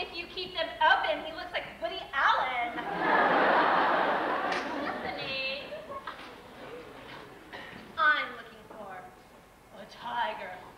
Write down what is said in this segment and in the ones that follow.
if you keep them open, he looks like Woody Allen. Tiffany, I'm looking for a tiger.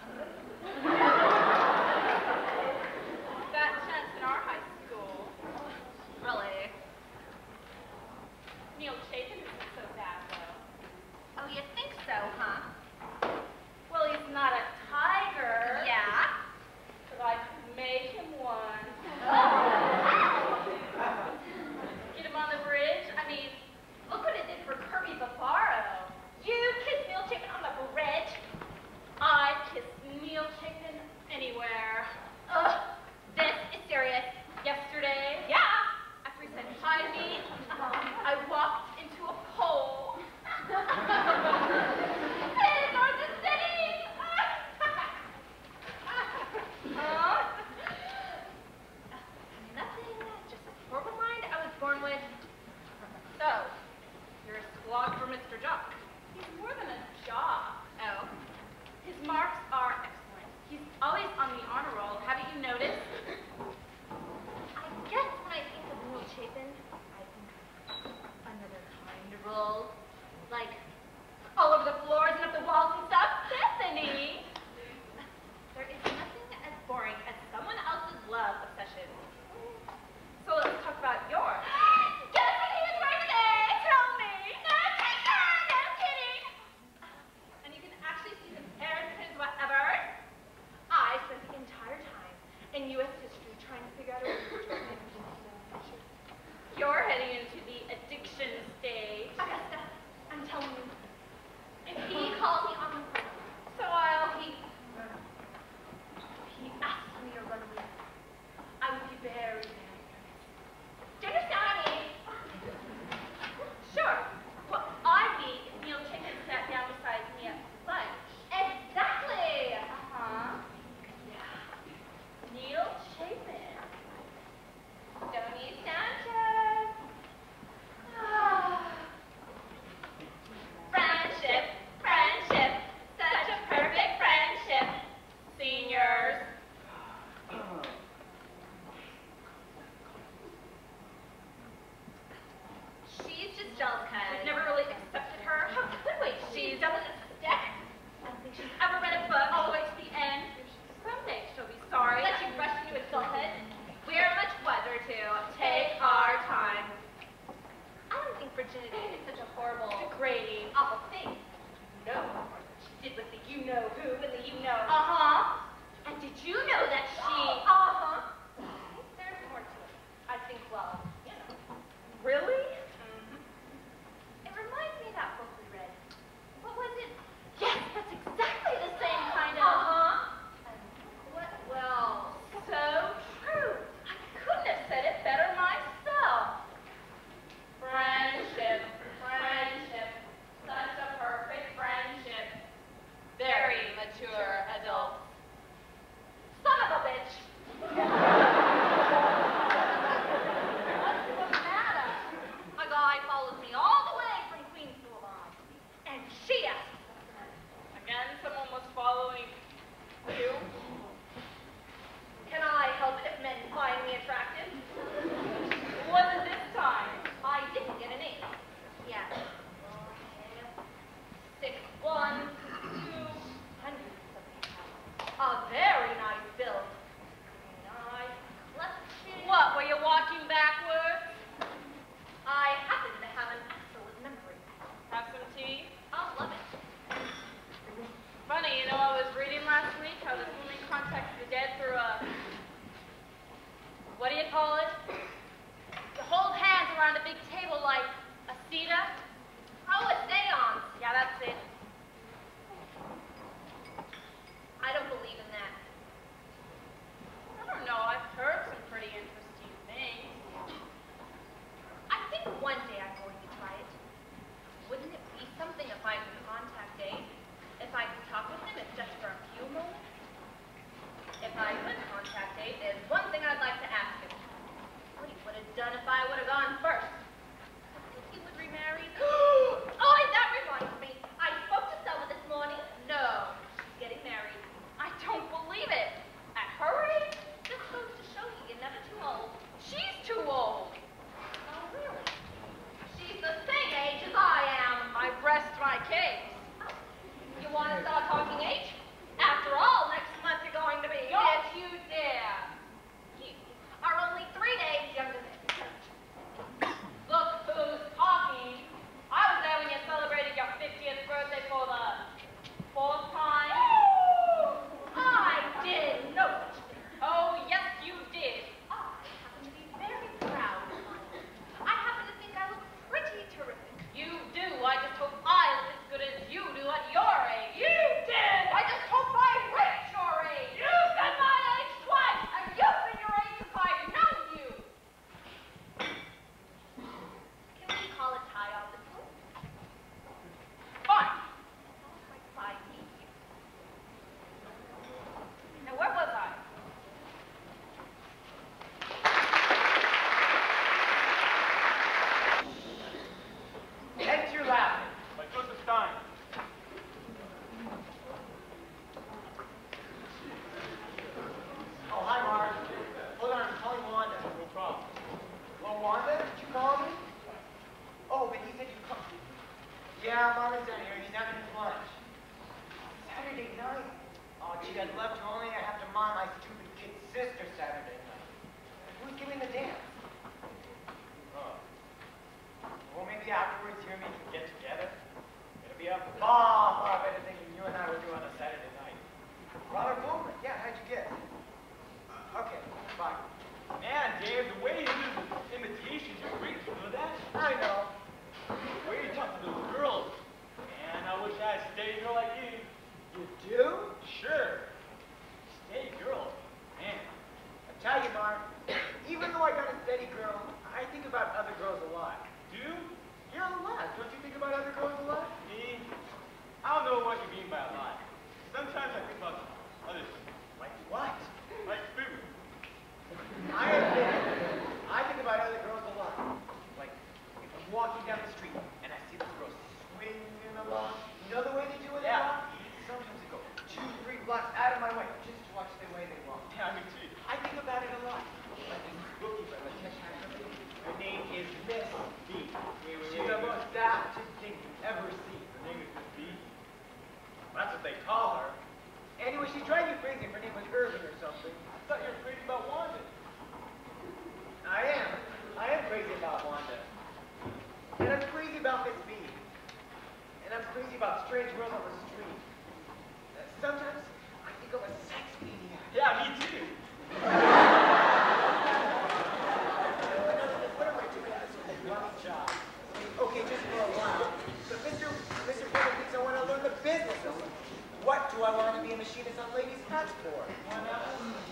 is on ladies' patch.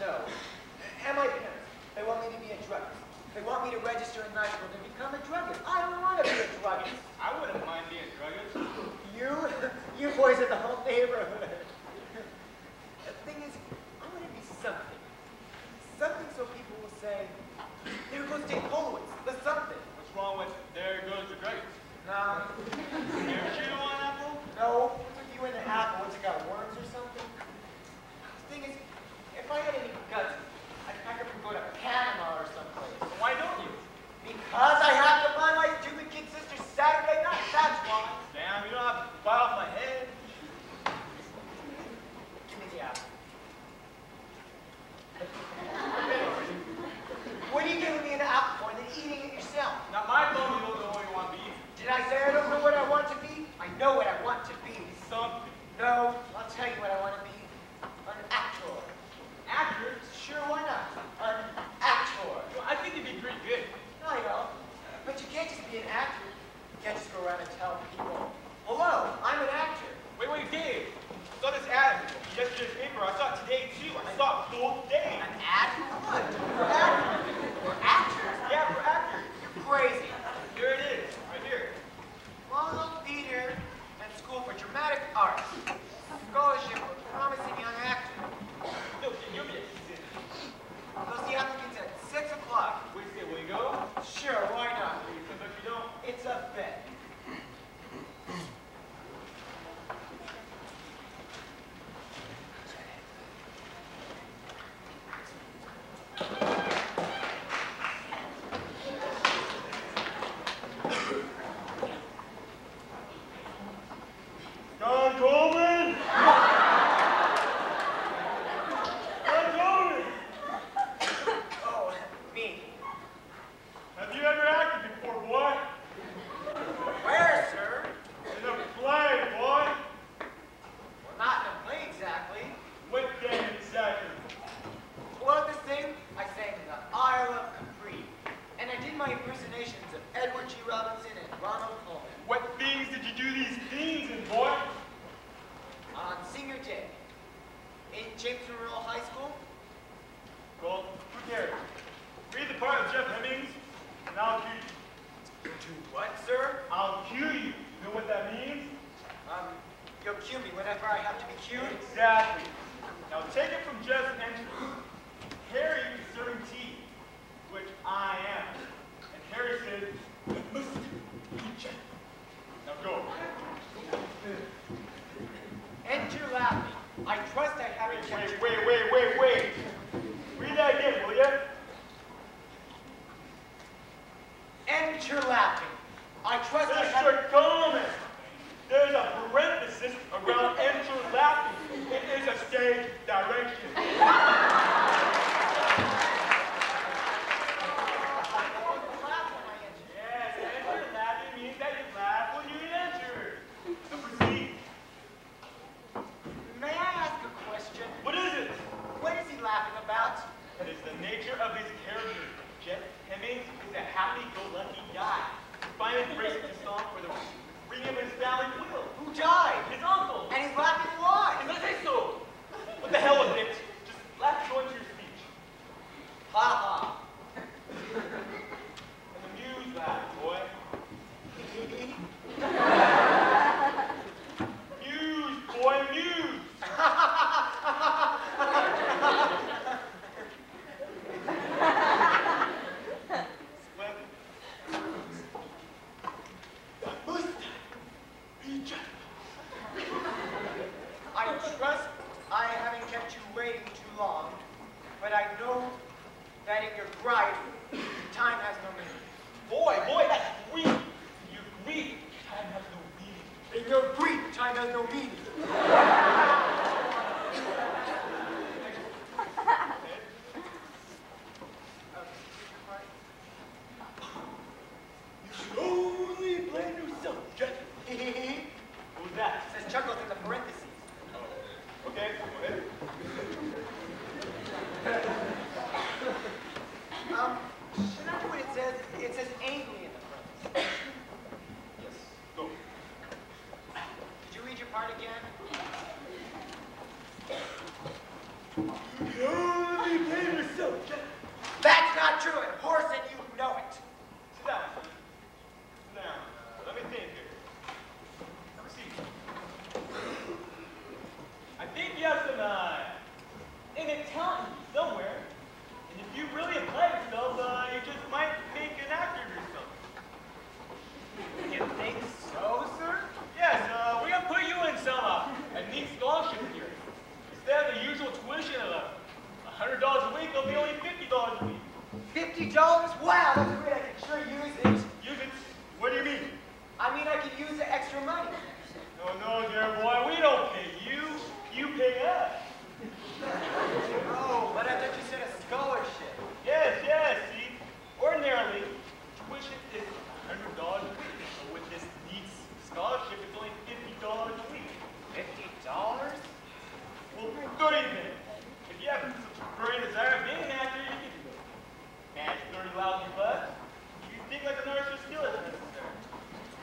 No. Am I parents? They want me to be a druggist. They want me to register in Nashville to become a druggist. I don't want to be a druggist. I wouldn't mind being a druggist. You, you boys are the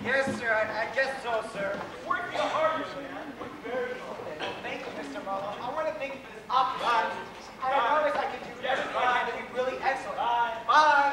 Yes, sir. I, I guess so, sir. Work your hardest, man. Work very hard. Well, thank you, Mr. Marlowe. I want to thank you for this opportunity. I had noticed I can do yes, everything. Bye. It would be really excellent. Bye. Bye.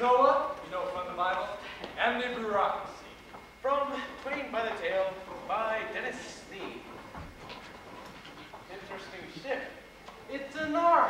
Noah, you know from the Bible, and the bureaucracy. From Twain by the Tail by Dennis Lee. Interesting ship. It's an R.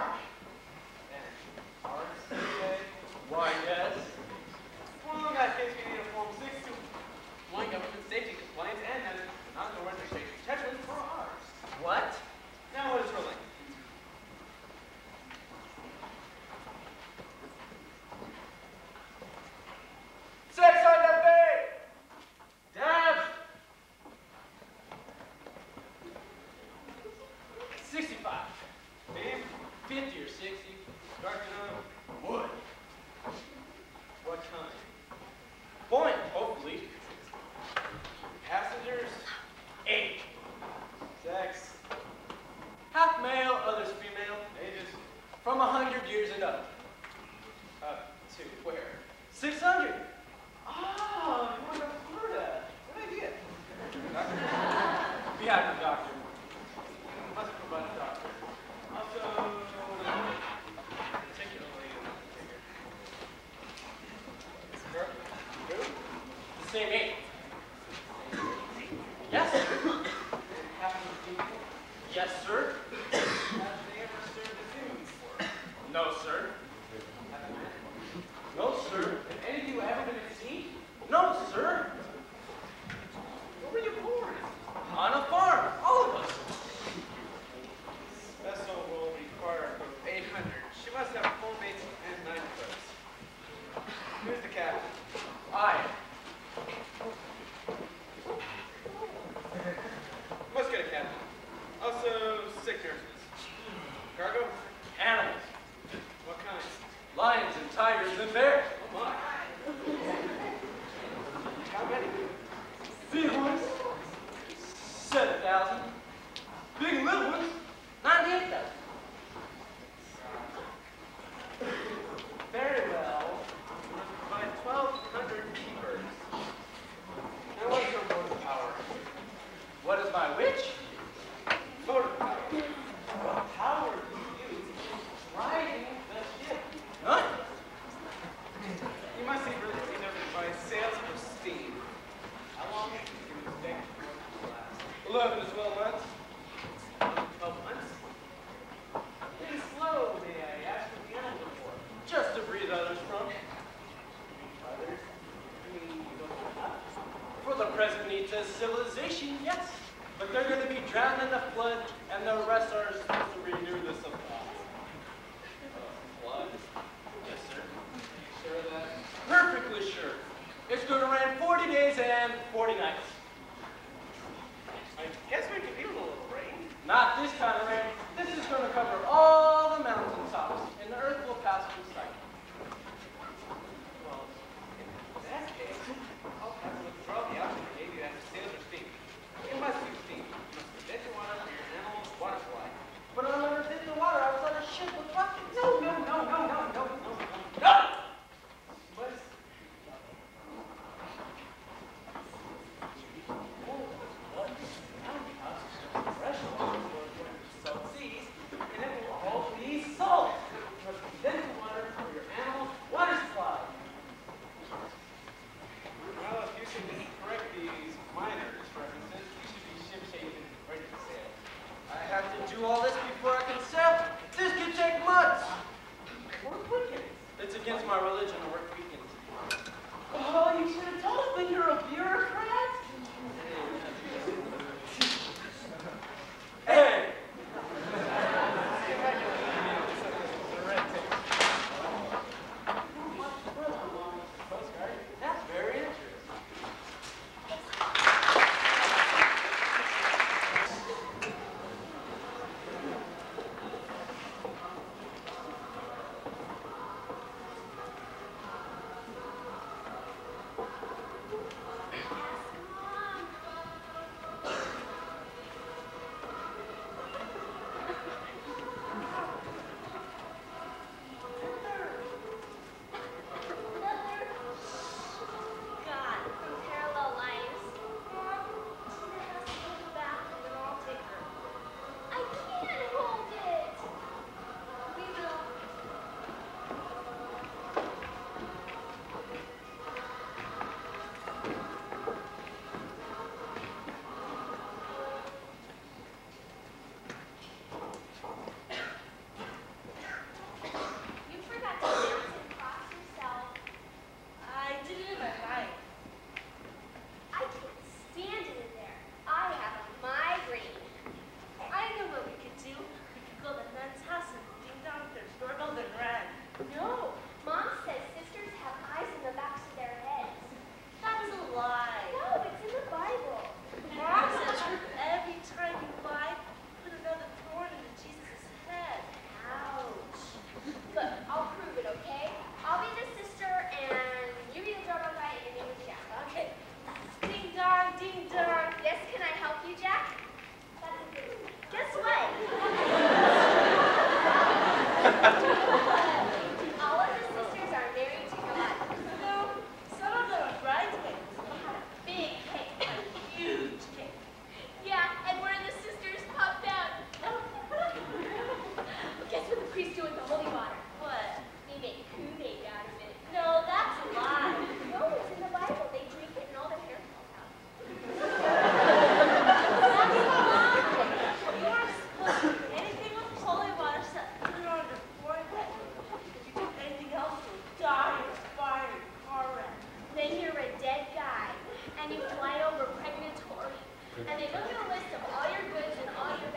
they look at a list of all your goods and all your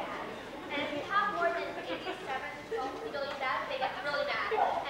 and if you have more than 87 billion bags, they get really mad.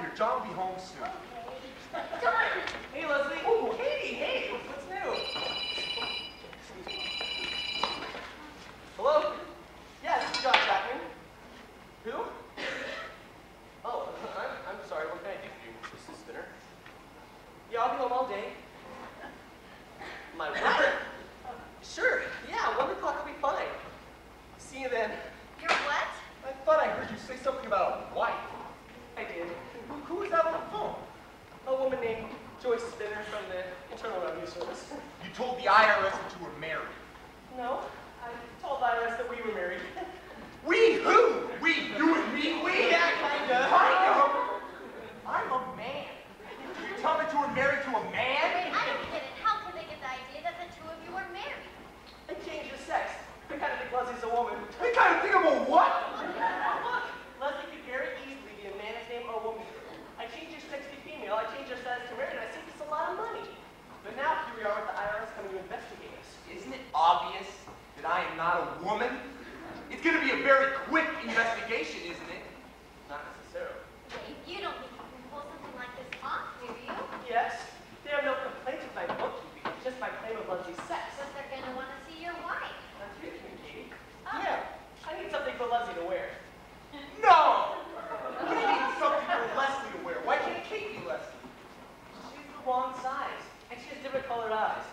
here. John woman. It's going to be a very quick investigation, isn't it? Not necessarily. Wait, you don't think you can pull something like this off, do you? Yes. There are no complaints with my bookkeeping, just my claim of lungy sex. But they're going to want to see your wife. That's you, Katie. Oh. Yeah, I need something for Leslie to wear. No! I need something for Leslie to wear. Why can't Kate be Leslie? She's the wrong size, and she has different colored eyes.